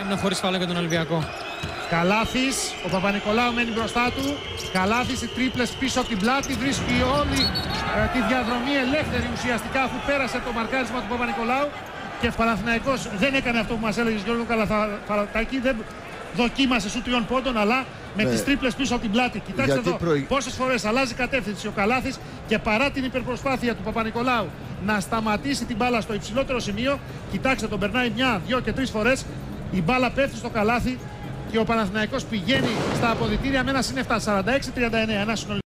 Έμεινε χωρίς φάλα για τον Ολυμπιακό. Καλάθης, ο Παπα-Νικολάου μένει μπροστά του. Καλάθης, οι τρίπλες πίσω από την πλάτη, βρίσκει όλη ε, τη διαδρομή ελεύθερη ουσιαστικά αφού πέρασε το μαρκάρισμα του Παπα-Νικολάου και ο Παναθηναϊκός δεν έκανε αυτό που μας έλεγες Γιώργο Καλαθάκη, δεν δοκίμασε σου τριών πόντων, αλλά με Ναι. τις τρίπλες πίσω από την πλάτη. Κοιτάξτε Γιατί εδώ προη- πόσες φορές αλλάζει κατεύθυνση ο Καλάθης και παρά την υπερπροσπάθεια του Παπα-Νικολάου να σταματήσει την μπάλα στο υψηλότερο σημείο, κοιτάξτε τον περνάει μια, δύο και τρεις φορές, η μπάλα πέφτει στο καλάθι και ο Παναθηναϊκός πηγαίνει στα αποδητήρια με ένα συν 7, 46-39, ένα συνολικό.